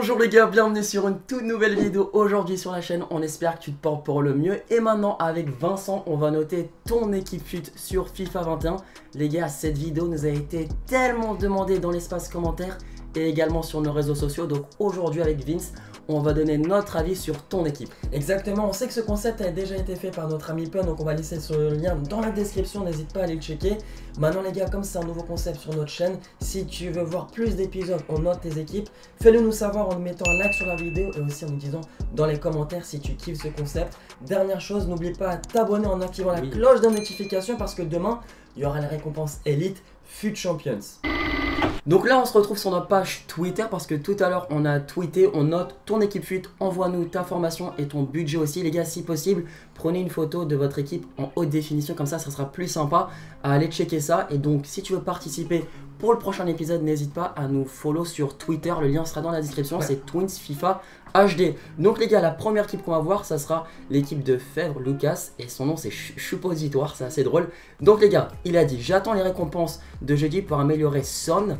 Bonjour les gars, bienvenue sur une toute nouvelle vidéo aujourd'hui sur la chaîne. On espère que tu te portes pour le mieux. Et maintenant, avec Vincent, on va noter ton équipe fut sur FIFA 21. Les gars, cette vidéo nous a été tellement demandée dans l'espace commentaire et également sur nos réseaux sociaux. Donc aujourd'hui, avec Vince, on va donner notre avis sur ton équipe. Exactement, on sait que ce concept a déjà été fait par notre ami Pun, donc on va laisser ce lien dans la description, n'hésite pas à aller le checker. Maintenant les gars, comme c'est un nouveau concept sur notre chaîne, si tu veux voir plus d'épisodes, on note tes équipes, fais-le nous savoir en mettant un like sur la vidéo et aussi en nous disant dans les commentaires si tu kiffes ce concept. Dernière chose, n'oublie pas de t'abonner en activant la cloche de notification parce que demain, il y aura la récompense Elite Fut Champions. Donc là, on se retrouve sur notre page Twitter parce que tout à l'heure, on a tweeté, on note ton équipe FUT, envoie-nous ta formation et ton budget aussi. Les gars, si possible, prenez une photo de votre équipe en haute définition, comme ça, ça sera plus sympa à aller checker ça. Et donc, si tu veux participer pour le prochain épisode, n'hésite pas à nous follow sur Twitter. Le lien sera dans la description. C'est Twins FIFA HD. Donc les gars, la première équipe qu'on va voir, ça sera l'équipe de Fèvre Lucas. Et son nom, c'est Chupositoire. C'est assez drôle. Donc les gars, il a dit J'attends les récompenses de jeudi pour améliorer Son.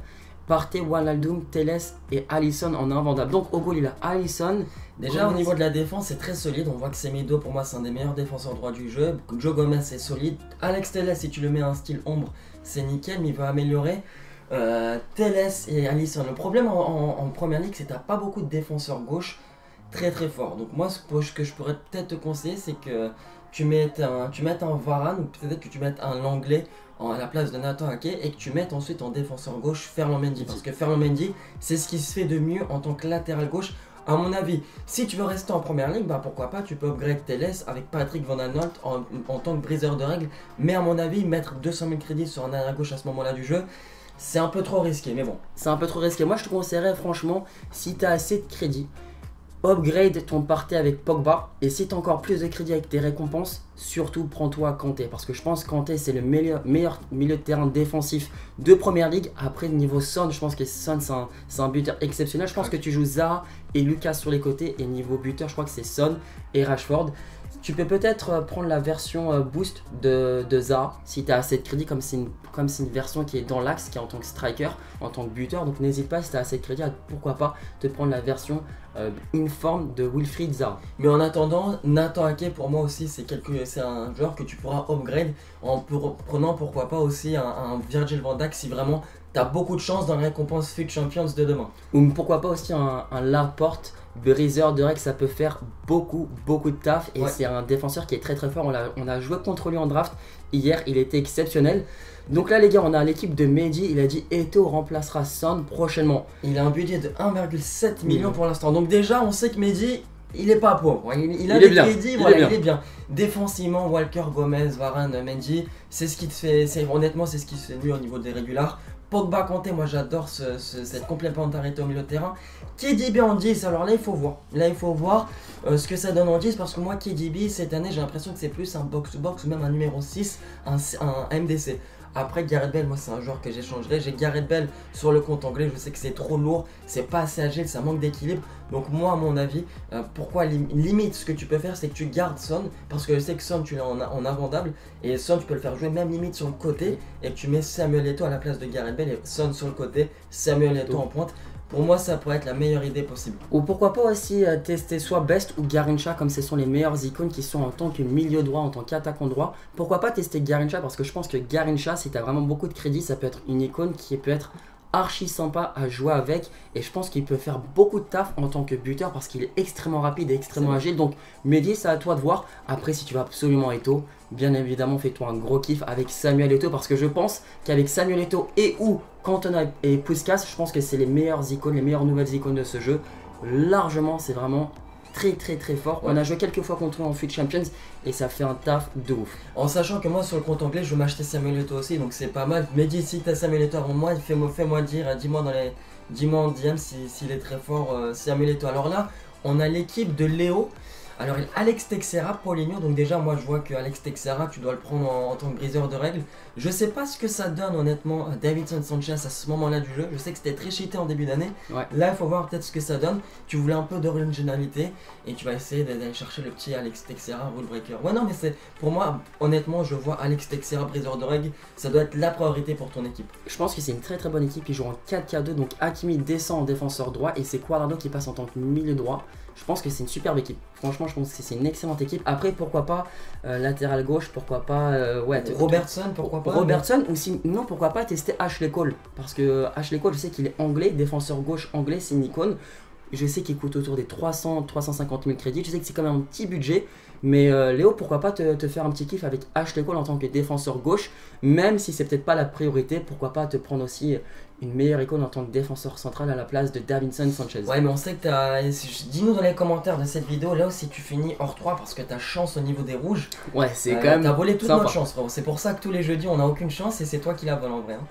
Partez Wijnaldum, Teles et Allison en invendable. Donc au goal, il a Allison. Déjà au niveau de la défense, c'est très solide. On voit que Semido, pour moi, c'est un des meilleurs défenseurs droits du jeu. Joe Gomez, c'est solide. Alex Teles, si tu le mets un style ombre, c'est nickel, mais il va améliorer. Euh, Teles et Allison. Le problème en, première ligue, c'est que tu pas beaucoup de défenseurs gauche très très forts. Donc moi, ce que je pourrais peut-être te conseiller, c'est que tu mettes un, tu mettes un Varane ou peut-être que tu mettes un Langlais à la place de Nathan Ake et que tu mettes ensuite en défenseur gauche Ferland Mendy. Parce que Ferland Mendy, c'est ce qui se fait de mieux en tant que latéral gauche. À mon avis, si tu veux rester en première ligue, bah pourquoi pas, tu peux upgrade Teles avec Patrick Van Anolt en, en tant que briseur de règles. Mais à mon avis, mettre 200 000 crédits sur un arrière gauche à ce moment-là du jeu, c'est un peu trop risqué, mais bon. C'est un peu trop risqué. Moi, je te conseillerais franchement, si tu as assez de crédit, upgrade ton party avec Pogba. Et si tu as encore plus de crédit avec tes récompenses, surtout prends-toi Kanté. Parce que je pense que Kanté, c'est le meilleur, milieu de terrain défensif de première ligue. Après, niveau Son, je pense que Son, c'est un, buteur exceptionnel. Je pense que tu joues Zaha et Lucas sur les côtés. Et niveau buteur, je crois que c'est Son et Rashford. Tu peux peut-être euh, prendre la version euh, boost de, de Zaha si tu as assez de crédit, comme c'est une, une version qui est dans l'axe, qui est en tant que striker, en tant que buteur. Donc n'hésite pas si tu as assez de crédit, à, pourquoi pas te prendre la version euh, informe de Wilfried Zaha. Mais en attendant, Nathan Ake pour moi aussi c'est un joueur que tu pourras upgrade en prenant pourquoi pas aussi un, Virgil van Dijk si vraiment tu as beaucoup de chance dans la récompense FUT Champions de demain. Ou pourquoi pas aussi un, un Laporte briseur de règles, ça peut faire beaucoup, beaucoup de taf. Et c'est un défenseur qui est très très fort. On a, on a joué contre lui en draft hier, il était exceptionnel. Donc là, les gars, on a l'équipe de Mehdi. Il a dit Eto remplacera Son prochainement. Il a un budget de 1,7 million pour l'instant. Donc déjà, on sait que Mehdi, il est pas pauvre. Il, a des crédits, voilà, il est bien. Défensivement, Walker, Gomez, Varane, Mendy, c'est ce qui te fait. Honnêtement, c'est ce qui se fait mieux au niveau des régulars. Pogba Kanté, moi j'adore cette complémentarité au milieu de terrain. KDB en 10, alors là il faut voir. Là il faut voir euh, ce que ça donne en 10 parce que moi KDB cette année j'ai l'impression que c'est plus un box-to-box ou même un numéro 6, un, un MDC. Après Gareth Bell, moi c'est un joueur que j'échangerai. J'ai Gareth Bell sur le compte anglais, je sais que c'est trop lourd, c'est pas assez agile, ça manque d'équilibre. Donc moi à mon avis, euh, pourquoi limite ce que tu peux faire c'est que tu gardes Son, parce que je sais que Son tu l'as en, en invendable, et Son tu peux le faire jouer même limite sur le côté, et que tu mets Samuel Eto'o à la place de Gareth Bell, et Son sur le côté, Samuel Eto'o en pointe. Pour moi, ça pourrait être la meilleure idée possible. Ou pourquoi pas aussi euh, tester soit Best ou Garincha, comme ce sont les meilleures icônes qui sont en tant que milieu droit, en tant qu'attaquant droit. Pourquoi pas tester Garincha Parce que je pense que Garincha, si tu as vraiment beaucoup de crédit, ça peut être une icône qui peut être archi sympa à jouer avec et je pense qu'il peut faire beaucoup de taf en tant que buteur parce qu'il est extrêmement rapide et extrêmement agile donc Mehdi c'est à toi de voir après si tu vas absolument Eto bien évidemment fais-toi un gros kiff avec Samuel Eto parce que je pense qu'avec Samuel Eto et ou Cantona et Puskas je pense que c'est les meilleures icônes les meilleures nouvelles icônes de ce jeu largement c'est vraiment très très très fort. On a joué quelques fois contre eux en FUT Champions et ça fait un taf de ouf. En sachant que moi sur le compte anglais je veux m'acheter Samuel Eto'o aussi donc c'est pas mal. Mais dis si t'as Samuel Eto'o avant moi, fais-moi fais dire, dis-moi dans les dis-moi en DM s'il est très fort euh, Samuel Eto'o. Alors là, on a l'équipe de Léo. Alors, Alex Texera, Paulinho. Donc, déjà, moi, je vois que Alex Texera, tu dois le prendre en, tant que briseur de règles. Je sais pas ce que ça donne, honnêtement, à Davidson Sanchez à ce moment-là du jeu. Je sais que c'était très cheaté en début d'année. Là, il faut voir peut-être ce que ça donne. Tu voulais un peu d'originalité et tu vas essayer d'aller chercher le petit Alex Texera, rule breaker. Ouais, non, mais c'est pour moi, honnêtement, je vois Alex Texera, briseur de règles. Ça doit être la priorité pour ton équipe. Je pense que c'est une très très bonne équipe. Ils jouent en 4K2. Donc, Hakimi descend en défenseur droit et c'est Quadrado qui passe en tant que milieu droit. Je pense que c'est une superbe équipe. Franchement, je pense que c'est une excellente équipe. Après, pourquoi pas euh, latéral gauche, pourquoi pas. Euh, ouais, Robertson, pourquoi pas Robertson, ou non, pourquoi pas tester Ashley Cole. Parce que Ashley Cole, je sais qu'il est anglais, défenseur gauche anglais, c'est une icône. Je sais qu'il coûte autour des 300, 350 000 crédits. Je sais que c'est quand même un petit budget. Mais euh, Léo, pourquoi pas te, faire un petit kiff avec Ashley Cole en tant que défenseur gauche, même si c'est peut-être pas la priorité, pourquoi pas te prendre aussi une meilleure icône en tant que défenseur central à la place de Davinson Sanchez. Ouais, mais on sait que t'as. Dis-nous dans les commentaires de cette vidéo, là si tu finis hors 3 parce que t'as chance au niveau des rouges. Ouais, c'est euh, quand même. T'as volé toute notre chance, C'est pour ça que tous les jeudis on a aucune chance et c'est toi qui la vole en vrai. Hein.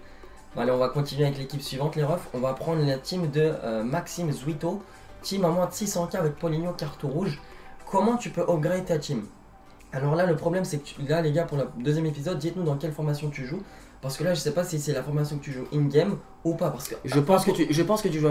allez, on va continuer avec l'équipe suivante, les refs. On va prendre la team de euh, Maxime Zuito. Team à moins de 600k avec Paulinho, carte rouge. Comment tu peux upgrade ta team? Alors là, le problème, c'est que là, les gars, pour le deuxième épisode, dites-nous dans quelle formation tu joues. Parce que là, je sais pas si c'est la formation que tu joues in-game ou pas. Parce que je, pense que tu, je pense que tu joues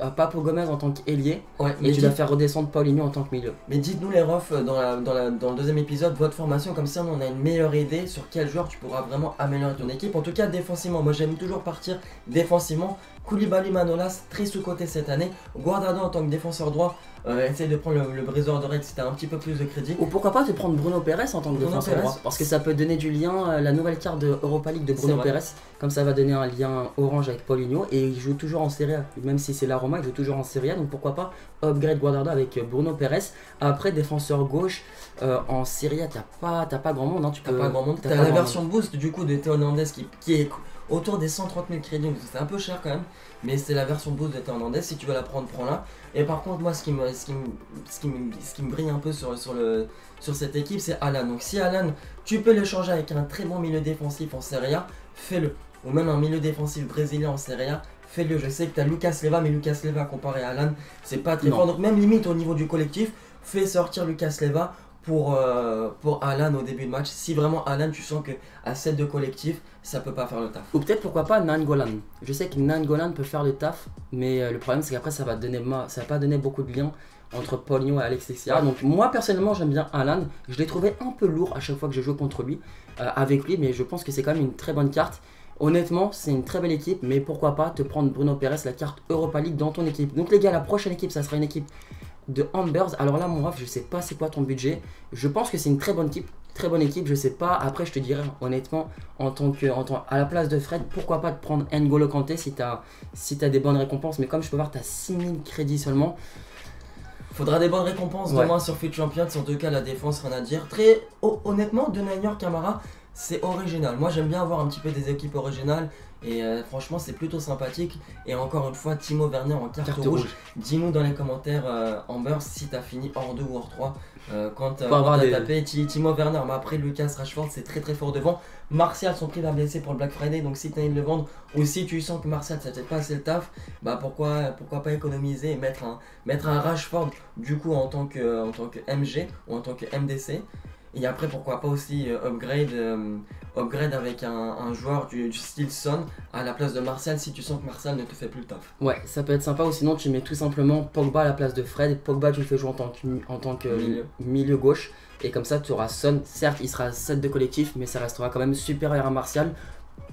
à Papo Gomez en tant qu'ailier. Ouais, mais tu vas faire redescendre Paulinho en tant que milieu. Mais dites-nous les refs dans, dans, dans, le deuxième épisode, votre formation, comme ça on a une meilleure idée sur quel joueur tu pourras vraiment améliorer ton équipe. En tout cas, défensivement, moi j'aime toujours partir défensivement. Koulibaly Manolas, très sous-côté cette année. Guardado en tant que défenseur droit, euh, essaye de prendre le, briseur de règles si tu un petit peu plus de crédit. Ou pourquoi pas te prendre Bruno Pérez en tant que défenseur droit Parce que ça peut donner du lien, euh, la nouvelle carte de Europa League de Bruno Pérez. Comme ça va donner un lien orange avec Paulinho. Et il joue toujours en Serie A. Même si c'est la Roma, il joue toujours en Serie A. Donc pourquoi pas upgrade Guardado avec Bruno Pérez. Après, défenseur gauche, euh, en Serie A, t'as pas, pas grand monde. Hein, tu pas grand monde. T'as la version boost du coup de Théo Hernandez qui, qui est autour des 130 000 crédits, c'est un peu cher quand même, mais c'est la version boost de Hernandez, si tu veux la prendre, prends-la. Et par contre, moi, ce qui me, ce qui me, ce qui me, ce qui me brille un peu sur, sur, le, sur cette équipe, c'est Alan. Donc si Alan, tu peux l'échanger avec un très bon milieu défensif en Serie A, fais-le. Ou même un milieu défensif brésilien en Serie A, fais-le. Je sais que tu as Lucas Leva, mais Lucas Leva comparé à Alan, c'est pas très fort. Donc même limite au niveau du collectif, fais sortir Lucas Leva pour, euh, pour Alan au début de match. Si vraiment Alan, tu sens que à 7 de collectif, ça peut pas faire le taf. Ou peut-être pourquoi pas Nangolan. Je sais que Nangolan peut faire le taf, mais euh, le problème c'est qu'après ça va donner ça va pas donner beaucoup de liens entre Paulinho et Alex Teixeira. Donc moi personnellement j'aime bien Alan. Je l'ai trouvé un peu lourd à chaque fois que je joue contre lui, euh, avec lui, mais je pense que c'est quand même une très bonne carte. Honnêtement, c'est une très belle équipe, mais pourquoi pas te prendre Bruno Pérez, la carte Europa League dans ton équipe. Donc les gars, la prochaine équipe, ça sera une équipe de Ambers. Alors là, mon ref, je sais pas c'est quoi ton budget. Je pense que c'est une très bonne équipe. Très bonne équipe, je sais pas. Après, je te dirais honnêtement, en tant que, en tant, à la place de Fred, pourquoi pas te prendre N'Golo Kanté si tu as, si as des bonnes récompenses. Mais comme je peux voir, tu as 6000 crédits seulement. Faudra des bonnes récompenses demain sur Fit Champions. En tout cas, la défense, rien à dire. Très honnêtement, de Nayer Camara, c'est original. Moi, j'aime bien avoir un petit peu des équipes originales. Et euh, franchement, c'est plutôt sympathique. Et encore une fois, Timo Werner en carte, rouge. Dis-nous dans les commentaires, euh, Amber, si t'as fini hors 2 ou hors 3. Euh, quand tu as tapé Timo Werner. Mais après, Lucas Rashford, c'est très très fort devant. Martial, son prix va blesser pour le Black Friday. Donc si tu as envie de le vendre, ou si tu sens que Martial, ça peut-être pas assez le taf, bah pourquoi, pourquoi pas économiser et mettre un, mettre un Rashford du coup en tant, que, en tant que MG ou en tant que MDC. Et après, pourquoi pas aussi upgrade upgrade avec un, joueur du, style Son à la place de Martial si tu sens que Martial ne te fait plus le taf. Ouais, ça peut être sympa ou sinon tu mets tout simplement Pogba à la place de Fred. Pogba tu le fais jouer en tant que, en tant que milieu. gauche et comme ça tu auras Son. Certes, il sera 7 de collectif, mais ça restera quand même supérieur à Martial.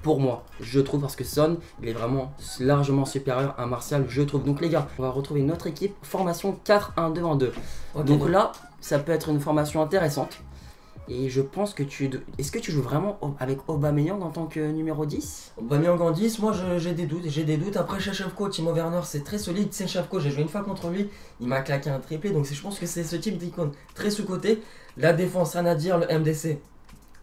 Pour moi, je trouve parce que Son, il est vraiment largement supérieur à Martial, je trouve. Donc les gars, on va retrouver une autre équipe, formation 4-1-2-1-2. donc là, ça peut être une formation intéressante. Et je pense que tu. Est-ce que tu joues vraiment avec Aubameyang en tant que numéro 10 Aubameyang en 10, moi j'ai des doutes. J'ai des doutes. Après, Chachevko, Timo Werner, c'est très solide. Chachevko, j'ai joué une fois contre lui. Il m'a claqué un triplé. Donc je pense que c'est ce type d'icône très sous-côté. La défense, rien à dire. Le MDC,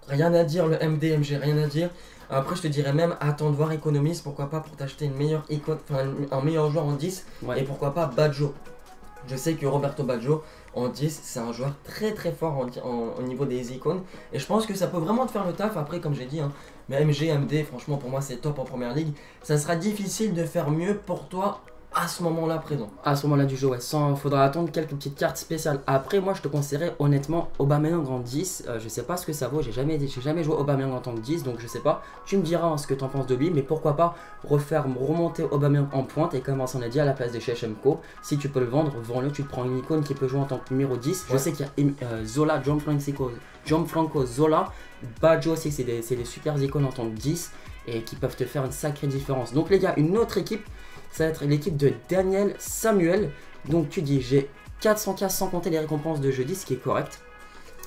rien à dire. Le MDMG, rien à dire. Après, je te dirais même, attends de voir économise. Pourquoi pas pour t'acheter une meilleure icône, enfin, un meilleur joueur en 10. Et pourquoi pas Badjo. Je sais que Roberto Baggio, en 10, c'est un joueur très très fort au niveau des icônes. Et je pense que ça peut vraiment te faire le taf. Après, comme j'ai dit, hein, MD, franchement, pour moi, c'est top en première ligue. Ça sera difficile de faire mieux pour toi à ce moment-là présent. À ce moment-là du jeu, ouais. Sans, faudra attendre quelques petites cartes spéciales. Après, moi, je te conseillerais honnêtement Aubameyang en 10. Euh, je sais pas ce que ça vaut. J'ai jamais, j'ai jamais joué Aubameyang en tant que 10, donc je sais pas. Tu me diras ce que tu en penses de lui, mais pourquoi pas refaire remonter Aubameyang en pointe et comme on a dit à la place de Shechemko, si tu peux le vendre, vends-le. Tu te prends une icône qui peut jouer en tant que numéro 10. Je sais qu'il y a euh, Zola, John Francisco, John Franco, Zola, Baggio aussi, c'est des, des super icônes en tant que 10 et qui peuvent te faire une sacrée différence. Donc les gars, une autre équipe ça va être l'équipe de Daniel Samuel. Donc tu dis j'ai 400K sans compter les récompenses de jeudi, ce qui est correct.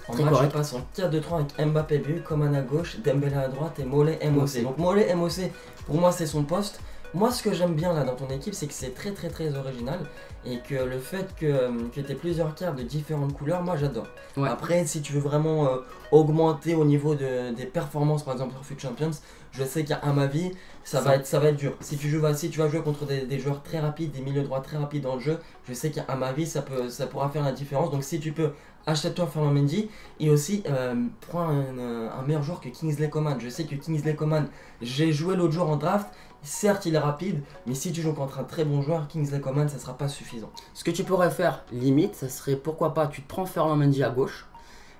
En Très correct. je passe en 4-2-3 avec Mbappé but, Coman à gauche, Dembélé à droite et Mollet MOC. Donc Mollet MOC, pour moi c'est son poste. Moi, ce que j'aime bien là dans ton équipe, c'est que c'est très très très original et que le fait que, euh, que tu aies plusieurs cartes de différentes couleurs, moi j'adore. Après, si tu veux vraiment euh, augmenter au niveau des performances, par exemple sur Foot Champions, je sais qu'à ma vie, ça, va être, ça va être dur. Si tu, joues, si tu vas jouer contre des, joueurs très rapides, des milieux droits très rapides dans le jeu, je sais qu'à ma vie, ça, peut, ça pourra faire la différence. Donc si tu peux, achète-toi Fernand Mendy et aussi euh, prends un, meilleur joueur que Kingsley Coman. Je sais que Kingsley Coman, j'ai joué l'autre jour en draft Certes, il est rapide, mais si tu joues contre un très bon joueur, Kingsley Coman, ça sera pas suffisant. Ce que tu pourrais faire, limite, ça serait pourquoi pas, tu te prends Fernand Mendy à gauche.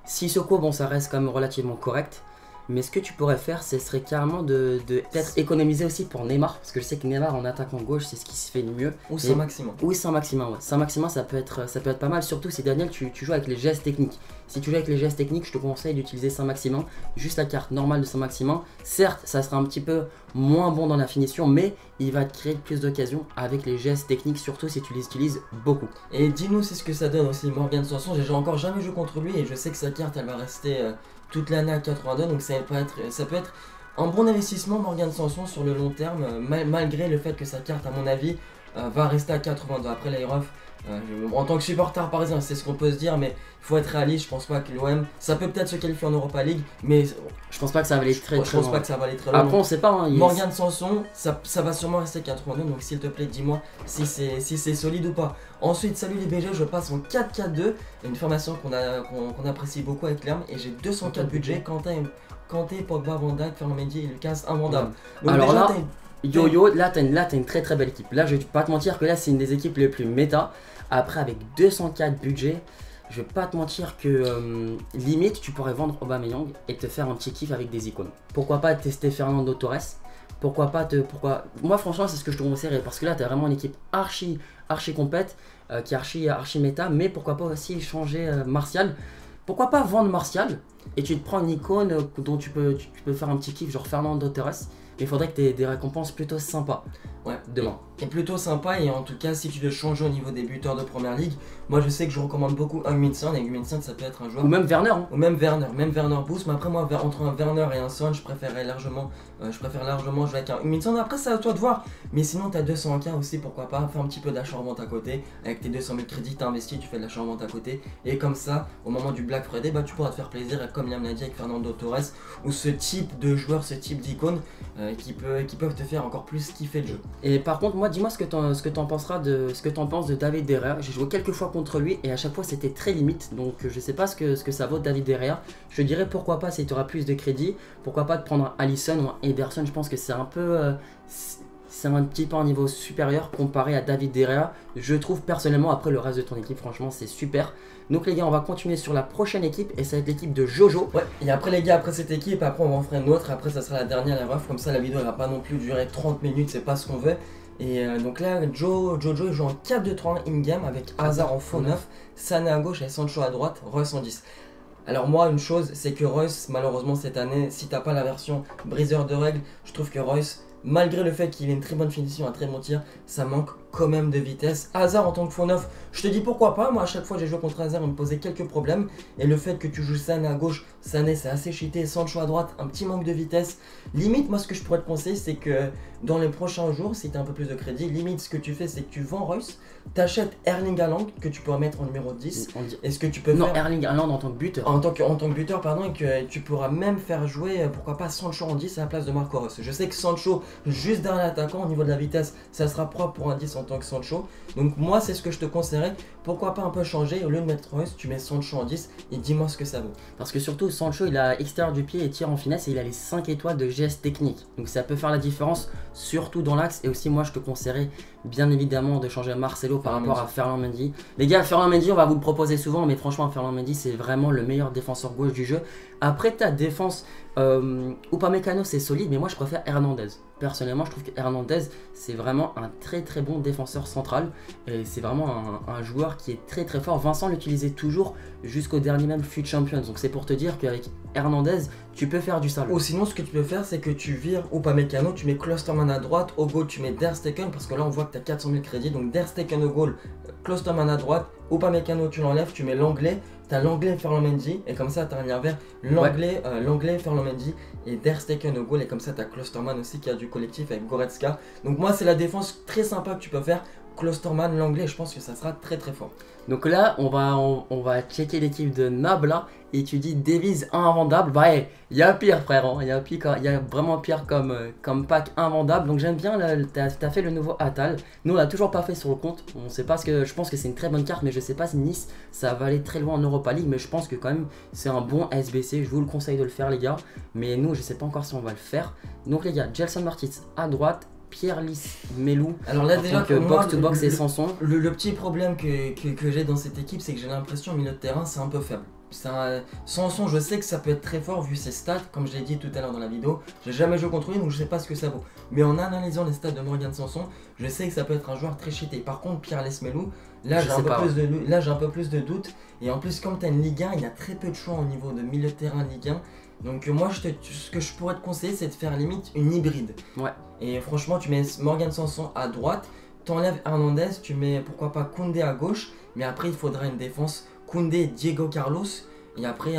Si Soko, bon, ça reste quand même relativement correct. Mais ce que tu pourrais faire, ce serait carrément de, peut-être économiser aussi pour Neymar. Parce que je sais que Neymar en attaquant gauche, c'est ce qui se fait le mieux. Ou Saint-Maximin. Oui, Saint-Maximin, ouais. Saint-Maximin, ça, peut être, ça peut être pas mal. Surtout si Daniel, tu, joues avec les gestes techniques. Si tu joues avec les gestes techniques, je te conseille d'utiliser Saint-Maximin. Juste la carte normale de Saint-Maximin. Certes, ça sera un petit peu moins bon dans la finition, mais il va te créer plus d'occasions avec les gestes techniques, surtout si tu les utilises beaucoup. Et dis-nous, c'est ce que ça donne aussi Morgan Sanson. J'ai encore jamais joué contre lui et je sais que sa carte, elle va rester. Euh, toute l'année à 82, donc ça peut être, un bon investissement Morgan Sanson sur le long terme, malgré le fait que sa carte, à mon avis, euh, va rester à 82. Après les en tant que supporter parisien, c'est ce qu'on peut se dire, mais il faut être réaliste. Je pense pas que l'OM, ça peut peut-être se qualifier en Europa League, mais je pense pas que ça va aller très, très, Je pense pas que ça va aller très loin. Après, on sait pas. Hein, Morgan Sanson, ça, ça, va sûrement rester 82, donc s'il te plaît, dis-moi si c'est si c'est solide ou pas. Ensuite, salut les BG, je passe en 4-4-2, une formation qu'on a qu'on apprécie beaucoup avec l'herbe, et j'ai 204 budget. Quentin, Kanté, Pogba, Van Dijk, Fernand Mendy et Lucas, invendable. Donc Alors là, Yo-Yo, là t'as une, une très très belle équipe. Là, je vais pas te mentir que là, c'est une des équipes les plus méta. Après, avec 204 budget, je vais pas te mentir que euh, limite, tu pourrais vendre Aubameyang et te faire un petit kiff avec des icônes. Pourquoi pas tester Fernando Torres? Pourquoi pas te. Pourquoi... Moi, franchement, c'est ce que je te conseillerais parce que là, tu as vraiment une équipe archi, archi euh, qui est archi, archi méta, mais pourquoi pas aussi changer euh, Martial? Pourquoi pas vendre Martial et tu te prends une icône dont tu peux, tu, peux faire un petit kiff, genre Fernando Torres, il faudrait que tu aies des récompenses plutôt sympas. Ouais, demain. Et plutôt sympa, et en tout cas, si tu veux changer au niveau des buteurs de première ligue, moi je sais que je recommande beaucoup un Son, et Son ça peut être un joueur. Ou même Werner. Hein. Ou même Werner, même Werner boost, mais après, moi, entre un Werner et un Son, je préférerais largement, euh, je préfère largement jouer avec un Son. Après, c'est à toi de voir, mais sinon, tu as 200K aussi, pourquoi pas, faire un petit peu d'achat en à côté, avec tes 200 000 crédits, t'as investi, tu fais de l'achat en à côté, et comme ça, au moment du Black Friday, bah, tu pourras te faire plaisir, comme Liam l'a dit avec Fernando Torres, ou ce type de joueur, ce type d'icône euh, qui, peut, qui peuvent te faire encore plus kiffer le jeu. Et par contre, moi, dis-moi ce que que en penseras de ce que penses de David Derrea. J'ai joué quelques fois contre lui et à chaque fois c'était très limite. Donc je sais pas ce que, ça vaut David Derrea. Je dirais pourquoi pas si tu auras plus de crédit, pourquoi pas de prendre Allison ou Ederson. Je pense que c'est un peu euh, c'est un petit peu un niveau supérieur comparé à David Derrea. Je trouve personnellement, après le reste de ton équipe, franchement, c'est super. Donc les gars, on va continuer sur la prochaine équipe et ça va être l'équipe de Jojo. Ouais, et après les gars, après cette équipe, après on va en faire une autre, après ça sera la dernière la ref, comme ça la vidéo elle va pas non plus durer 30 minutes, c'est pas ce qu'on veut. Et euh, donc là, Joe, Jojo joue en 4-2-3 in-game avec Hazard en faux 9, Sané à gauche et Sancho à droite, Royce en 10. Alors moi, une chose, c'est que Royce, malheureusement cette année, si t'as pas la version briseur de règles, je trouve que Royce, malgré le fait qu'il ait une très bonne finition, un très bon tir, ça manque quand même de vitesse. Hazard en tant que faux neuf, je te dis pourquoi pas. Moi, à chaque fois j'ai joué contre Hazard, on me posait quelques problèmes. Et le fait que tu joues Sané à gauche, Sané c'est assez cheaté, Sancho à droite, un petit manque de vitesse. Limite, moi, ce que je pourrais te conseiller, c'est que dans les prochains jours, si tu as un peu plus de crédit, limite, ce que tu fais, c'est que tu vends Royce, t'achètes Erling Haaland que tu pourras mettre en numéro 10. Est-ce que tu peux Non, Erling Haaland en tant que buteur. En tant que, en tant que buteur, pardon, et que tu pourras même faire jouer, euh, pourquoi pas, Sancho en 10 à la place de Marco Reus. Je sais que Sancho, juste derrière l'attaquant, au niveau de la vitesse, ça sera propre pour un 10 en tant que Sancho. Donc moi c'est ce que je te conseillerais. Pourquoi pas un peu changer Au lieu de mettre Reus, tu mets Sancho en 10 et dis-moi ce que ça vaut. Parce que surtout Sancho il a extérieur du pied et tire en finesse et il a les 5 étoiles de gestes techniques. Donc ça peut faire la différence surtout dans l'axe. Et aussi moi je te conseillerais bien évidemment de changer Marcelo par rapport à Ferland Mendy. Les gars, Ferland Mendy on va vous le proposer souvent mais franchement Ferland Mendy c'est vraiment le meilleur défenseur gauche du jeu. Après ta défense, euh, Upamecano c'est solide mais moi je préfère Hernandez. Personnellement, je trouve que Hernandez, c'est vraiment un très très bon défenseur central. Et c'est vraiment un, joueur qui est très très fort. Vincent l'utilisait toujours jusqu'au dernier même FUT Champions. Donc c'est pour te dire qu'avec Hernandez, tu peux faire du sale. Ou sinon, ce que tu peux faire, c'est que tu vires Upamecano, tu mets Klosterman à droite, au goal tu mets Der Stegen, parce que là on voit que tu as 400 000 crédits. Donc Der Stegen au goal, Klosterman à droite, Upamecano tu l'enlèves, tu mets l'anglais, tu as l'anglais Ferland Mendy, et comme ça tu as un lien vert, l'anglais ouais. l'anglais Ferland Mendy, et Der Stegen au goal, et comme ça tu as Klosterman aussi qui a du collectif avec Goretzka. Donc moi c'est la défense très sympa que tu peux faire. Klosterman, l'anglais, je pense que ça sera très très fort. Donc là, on va, on, va checker l'équipe de Nabla et tu dis Davies invendable. Bah, il y a pire, frère. Hein. Il y, a pire, y a vraiment pire comme, euh, comme pack invendable. Donc j'aime bien, tu as, fait le nouveau Atal. Nous, on l'a toujours pas fait sur le compte. On sait pas. Je pense que c'est une très bonne carte, mais je sais pas si Nice, ça va aller très loin en Europa League. Mais je pense que quand même, c'est un bon SBC. Je vous le conseille de le faire, les gars. Mais nous, je sais pas encore si on va le faire. Donc les gars, Gelson Martins à droite, Pierre Lys Melou. Alors là, déjà, que box to box et. Le, le, petit problème que, que, j'ai dans cette équipe, c'est que j'ai l'impression au milieu de terrain, c'est un peu faible. Un... Sanson, je sais que ça peut être très fort vu ses stats, comme je l'ai dit tout à l'heure dans la vidéo. J'ai jamais joué contre lui, donc je sais pas ce que ça vaut. Mais en analysant les stats de Morgan Sanson, je sais que ça peut être un joueur très cheaté. Par contre, Pierre Melou, là j'ai un, peu plus de, un peu plus de doutes. Et en plus, comme tu as une Ligue 1, il y a très peu de choix au niveau de milieu de terrain Ligue 1. Donc moi, je ce que je pourrais te conseiller, c'est de faire limite une hybride. Ouais. Et franchement, tu mets Morgan Sanson à droite, t'enlèves Hernandez, tu mets pourquoi pas Koundé à gauche, mais après il faudra une défense Koundé, Diego Carlos, et après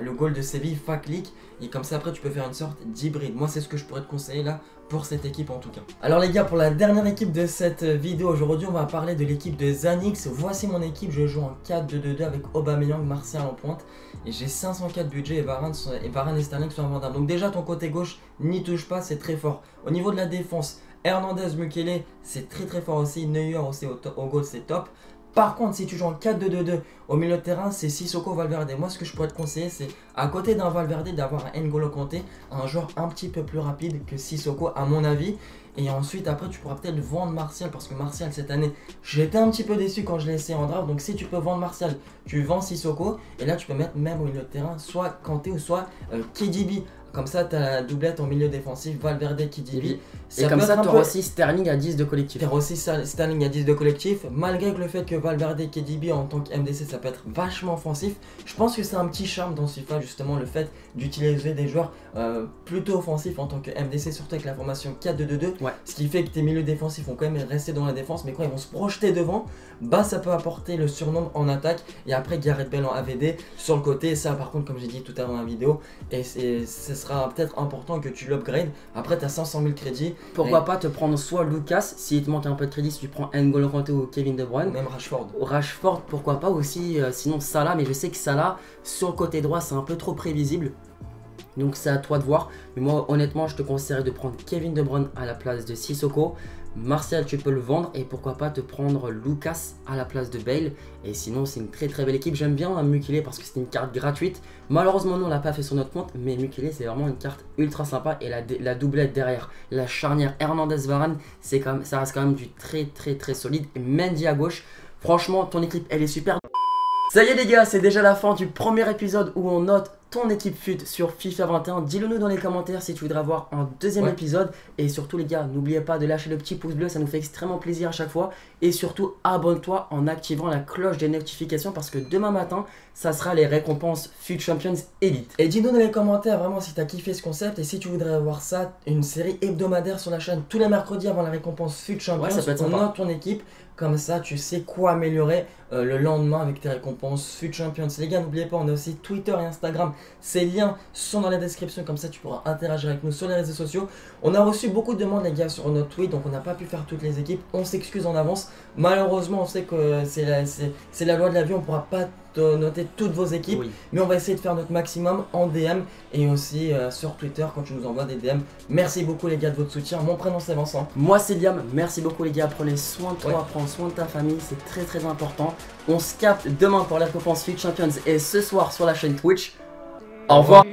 le goal de Séville, Faklik, et comme ça après tu peux faire une sorte d'hybride. Moi c'est ce que je pourrais te conseiller là pour cette équipe en tout cas. Alors les gars, pour la dernière équipe de cette vidéo aujourd'hui, on va parler de l'équipe de Zanix. Voici mon équipe, je joue en 4-2-2-2 avec Aubameyang, Martial en pointe. Et j'ai 504 budget et Varane, et Varane et Sterling sont invendables. Donc déjà ton côté gauche n'y touche pas, c'est très fort. Au niveau de la défense, Hernandez, Mukele, c'est très très fort aussi. Neuer aussi au, au goal, c'est top. Par contre, si tu joues en 4-2-2-2 au milieu de terrain, c'est Sissoko Valverde. Moi, ce que je pourrais te conseiller, c'est à côté d'un Valverde, d'avoir un N'Golo Kanté, un joueur un petit peu plus rapide que Sissoko, à mon avis. Et ensuite, après, tu pourras peut-être vendre Martial parce que Martial, cette année, j'étais un petit peu déçu quand je l'ai essayé en draft. Donc, si tu peux vendre Martial, tu vends Sissoko. Et là, tu peux mettre même au milieu de terrain soit Kanté ou soit euh, KDB. Comme ça, tu as la doublette en milieu défensif, Valverde qui dit Et comme ça, tu auras aussi Sterling à 10 de collectif. Tu aussi Sterling à 10 de collectif. Malgré le fait que Valverde et KDB en tant que MDC, ça peut être vachement offensif. Je pense que c'est un petit charme dans FIFA, justement, le fait d'utiliser des joueurs euh, plutôt offensifs en tant que MDC, surtout avec la formation 4-2-2-2. Ce qui fait que tes milieux défensifs vont quand même rester dans la défense, mais quand ils vont se projeter devant, bah ça peut apporter le surnombre en attaque. Et après, Gareth Bell en AVD sur le côté. Ça, par contre, comme j'ai dit tout à l'heure dans la vidéo, et ce sera peut-être important que tu l'upgrades. Après, tu as 500 000 crédits. Pourquoi pas te prendre soit Lucas, s'il te manque un peu de crédit, si tu prends N'Golo Kanté ou Kevin De Bruyne. même Rashford. Rashford, pourquoi pas aussi. Euh, sinon, Salah, mais je sais que Salah, sur le côté droit, c'est un peu trop prévisible. Donc c'est à toi de voir. Mais moi honnêtement je te conseillerais de prendre Kevin De Bruyne à la place de Sissoko. Martial, tu peux le vendre et pourquoi pas te prendre Lucas à la place de Bale. Et sinon, c'est une très très belle équipe. J'aime bien Mukele parce que c'est une carte gratuite. Malheureusement, nous on l'a pas fait sur notre compte, mais Mukele, c'est vraiment une carte ultra sympa. Et la, la doublette derrière, la charnière Hernandez-Varane, ça reste quand même du très très très solide. Et Mendy à gauche, franchement, ton équipe, elle est super. Ça y est les gars, c'est déjà la fin du premier épisode où on note ton équipe FUT sur FIFA 21. Dis-le nous dans les commentaires si tu voudrais voir un deuxième épisode. Et surtout les gars, n'oubliez pas de lâcher le petit pouce bleu, ça nous fait extrêmement plaisir à chaque fois. Et surtout, abonne-toi en activant la cloche des notifications parce que demain matin, ça sera les récompenses FUT Champions Elite. Et dis-nous dans les commentaires vraiment si tu as kiffé ce concept et si tu voudrais avoir ça, une série hebdomadaire sur la chaîne tous les mercredis avant la récompense FUT Champions. ça peut être on note ton équipe. Comme ça, tu sais quoi améliorer euh, le lendemain avec tes récompenses FUT Champions. Les gars, n'oubliez pas, on a aussi Twitter et Instagram. Ces liens sont dans la description, comme ça tu pourras interagir avec nous sur les réseaux sociaux. On a reçu beaucoup de demandes, les gars, sur notre tweet, donc on n'a pas pu faire toutes les équipes. On s'excuse en avance. Malheureusement, on sait que c'est la, la loi de la vie, on pourra pas noter toutes vos équipes, mais on va essayer de faire notre maximum en DM et aussi euh, sur Twitter quand tu nous envoies des DM. Merci beaucoup les gars de votre soutien. Mon prénom c'est Vincent. Moi c'est Liam. Merci beaucoup les gars. Prenez soin de toi, prends soin de ta famille, c'est très très important. On se capte demain pour la récompense Fit Champions et ce soir sur la chaîne Twitch. Au revoir.